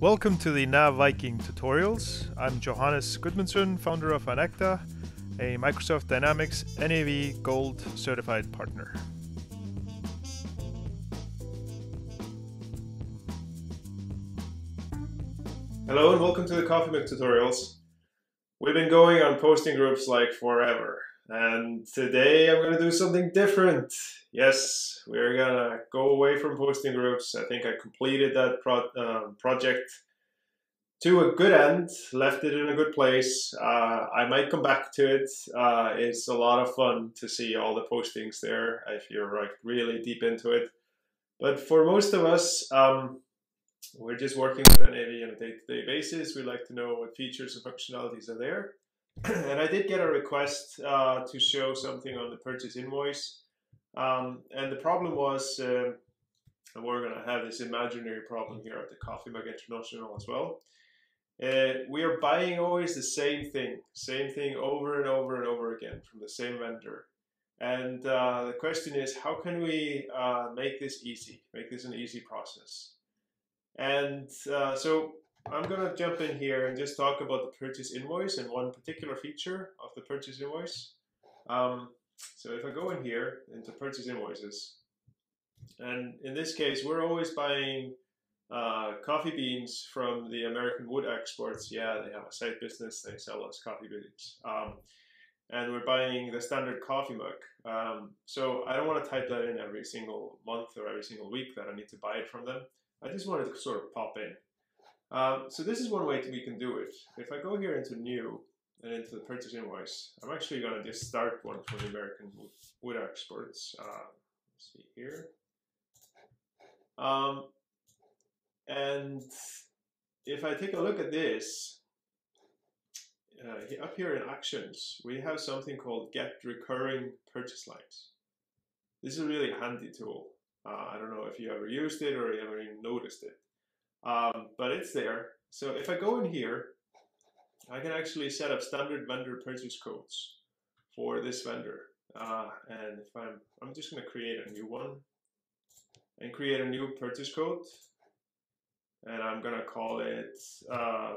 Welcome to the Nav Viking tutorials. I'm Johannes Gudmundsson, founder of iNECTA, a Microsoft Dynamics NAV Gold certified partner. Hello and welcome to the Coffee Mug tutorials. We've been going on posting groups like forever. And today I'm going to do something different. Yes, we're going to go away from posting groups. I think I completed that pro uh, project to a good end, left it in a good place. Uh, I might come back to it. Uh, it's a lot of fun to see all the postings there if you're like really deep into it. But for most of us, um, we're just working with NAV on a day-to-day -day basis. We like to know what features and functionalities are there. and I did get a request uh, to show something on the purchase invoice. Um, and the problem was, uh, and we're going to have this imaginary problem here at the Coffee Mug International as well. Uh, we are buying always the same thing, same thing over and over and over again from the same vendor. And uh, the question is, how can we uh, make this easy, make this an easy process? And uh, so I'm going to jump in here and just talk about the purchase invoice and one particular feature of the purchase invoice. Um, so if I go in here into purchase invoices, and in this case, we're always buying uh, coffee beans from the American Wood Exports. Yeah, they have a side business. They sell us coffee beans. Um, and we're buying the standard coffee mug. Um, so I don't want to type that in every single month or every single week that I need to buy it from them. I just wanted to sort of pop in. Um, so this is one way we can do it. If I go here into new and into the purchase invoice, I'm actually going to just start one for the American wood exports. Uh, let's see here. Um, and if I take a look at this, uh, up here in actions, we have something called get recurring purchase lines. This is a really handy tool. Uh, I don't know if you ever used it or you ever even noticed it. Um, but it's there. So if I go in here, I can actually set up standard vendor purchase codes for this vendor. Uh, and if I'm, I'm just going to create a new one and create a new purchase code. And I'm going to call it uh,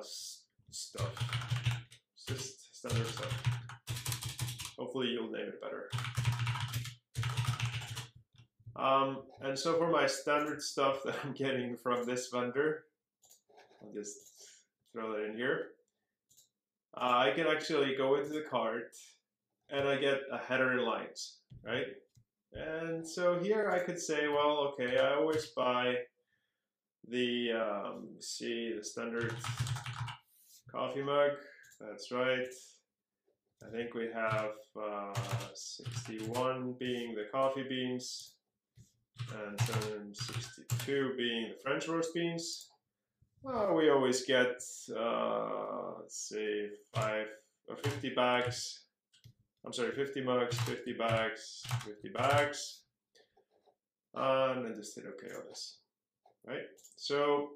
stuff, just standard stuff. Hopefully you'll name it better. Um, and so for my standard stuff that I'm getting from this vendor, I'll just throw that in here. Uh, I can actually go into the cart and I get a header and lines, right? And so here I could say, well, okay, I always buy the, um, see, the standard coffee mug. That's right. I think we have uh, 61 being the coffee beans and then 62 being the French roast beans. Uh, we always get, uh, let's say, five or 50 bags. I'm sorry, 50 mugs, 50 bags, 50 bags. And then just hit OK on this, right? So,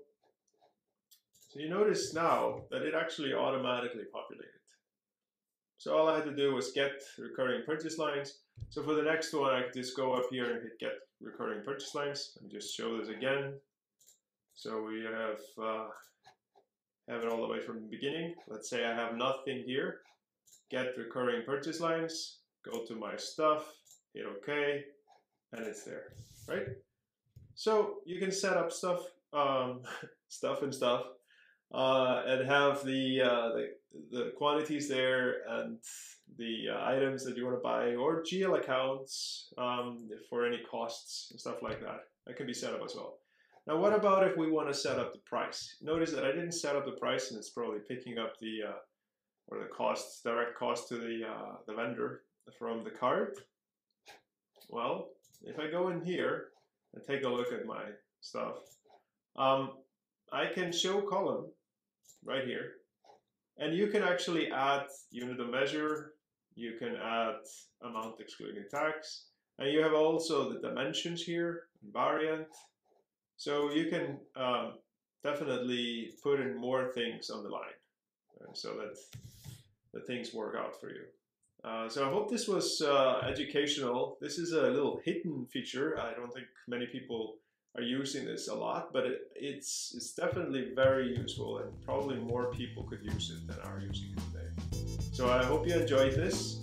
so you notice now that it actually automatically populated. So all I had to do was get recurring purchase lines. So for the next one, I just go up here and hit get recurring purchase lines and just show this again. So we have uh, have it all the way from the beginning. Let's say I have nothing here. Get recurring purchase lines. Go to my stuff. Hit OK, and it's there, right? So you can set up stuff, um, stuff and stuff, uh, and have the, uh, the the quantities there and the uh, items that you want to buy or GL accounts um, for any costs and stuff like that. That can be set up as well. Now, what about if we want to set up the price? Notice that I didn't set up the price and it's probably picking up the uh, or the costs, direct cost to the, uh, the vendor from the cart. Well, if I go in here and take a look at my stuff, um, I can show column right here and you can actually add unit of measure, you can add amount excluding tax, and you have also the dimensions here, variant. So you can um, definitely put in more things on the line so that the things work out for you. Uh, so I hope this was uh, educational. This is a little hidden feature. I don't think many people are using this a lot, but it, it's it's definitely very useful, and probably more people could use it than are using it today. So I hope you enjoyed this.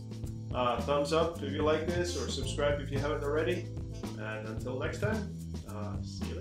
Uh, thumbs up if you like this, or subscribe if you haven't already. And until next time, uh, see you.